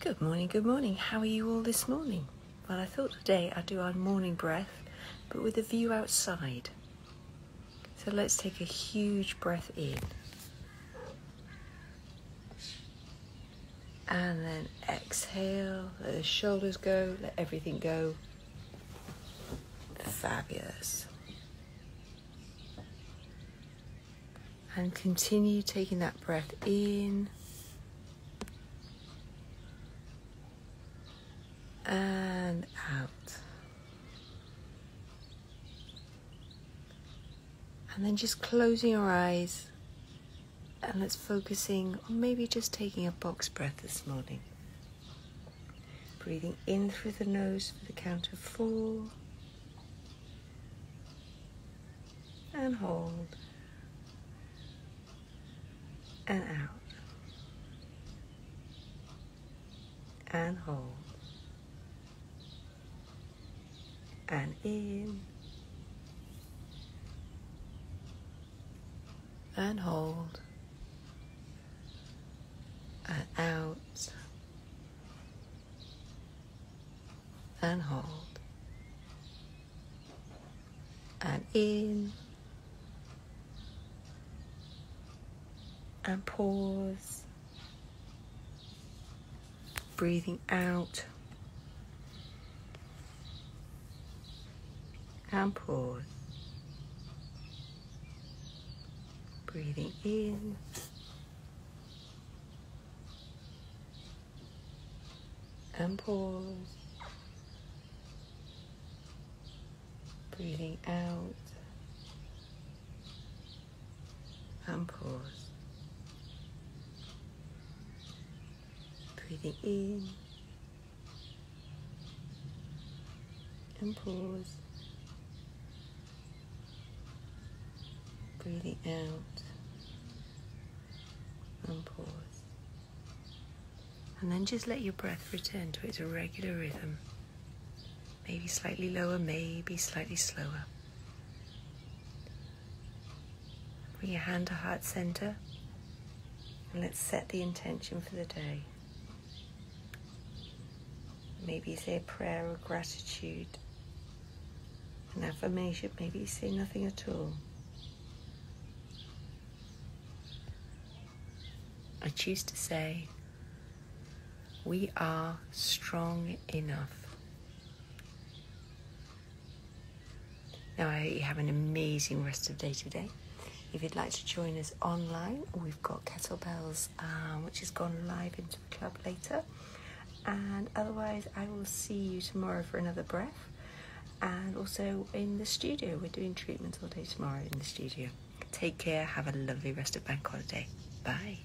Good morning, good morning. How are you all this morning? Well, I thought today I'd do our morning breath, but with a view outside. So let's take a huge breath in. And then exhale, let the shoulders go, let everything go. Fabulous. And continue taking that breath in and out. And then just closing your eyes and let's focusing on maybe just taking a box breath this morning. Breathing in through the nose for the count of four and hold and out and hold. And in. And hold. And out. And hold. And in. And pause. Breathing out and pause. Breathing in and pause. Breathing out and pause. Breathing in and pause. Breathing out and pause. And then just let your breath return to its regular rhythm. Maybe slightly lower, maybe slightly slower. Bring your hand to heart center and let's set the intention for the day. Maybe say a prayer of gratitude, an affirmation, maybe say nothing at all. I choose to say, we are strong enough. Now, I hope you have an amazing rest of day today. If you'd like to join us online, we've got Kettlebells, um, which has gone live into the club later. And otherwise, I will see you tomorrow for another breath. And also in the studio, we're doing treatments all day tomorrow in the studio. Take care. Have a lovely rest of bank holiday. Bye.